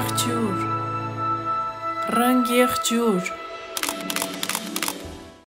եղջյուր, ռնգ եղջյուր,